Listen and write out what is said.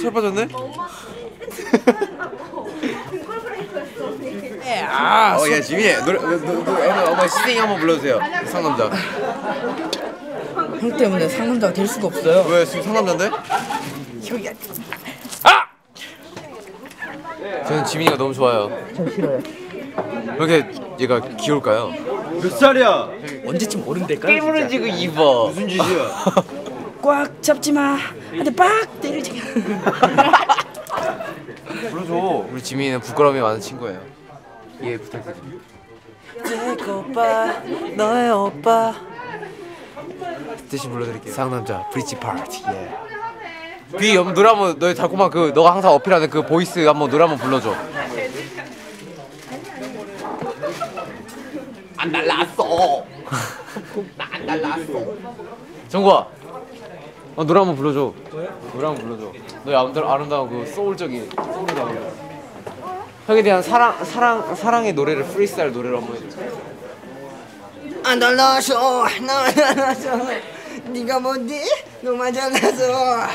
살 빠졌네? 아, 어, 야 지민이 노래, 노, 노, 노, 애는 어머 시생 한번 불러주세요. 상남자. 형 때문에 상남자가 될 수가 없어요. 왜 지금 상남자인데? 형이 아! 저는 지민이가 너무 좋아요. 저 싫어요. 왜 이렇게 얘가 귀여울까요? 몇 살이야? 언제쯤 어른 될까요? 일부러 지금 입어. 무슨 짓이야? 꽉 잡지 마. 한대 빡 때리지. 불러줘. 우리 지민이는 부끄러움이 많은 친구예요. 예 부탁드립니다. 내 오빠, 너의 오빠. 대신 불러드릴게요. 상남자 브릿지 파트. 예. 비 한번 노래 한번 너의 달콤한 그 너가 항상 어필하는 그 보이스 한번 노래 한번 불러줘. 안 날랐어. 나 안 날랐어. 정구아. 어, 노래 한번 불러줘. 노래 한번 불러줘. 너의 아름다운, 아름다운 그 소울적인 소울다운. 형에 대한 사랑 사랑 사랑의 노래를 프리스타일 노래로 한번 해줘. 안 달라서, 나 달라서. 네가 뭔데? 너만 잘나서.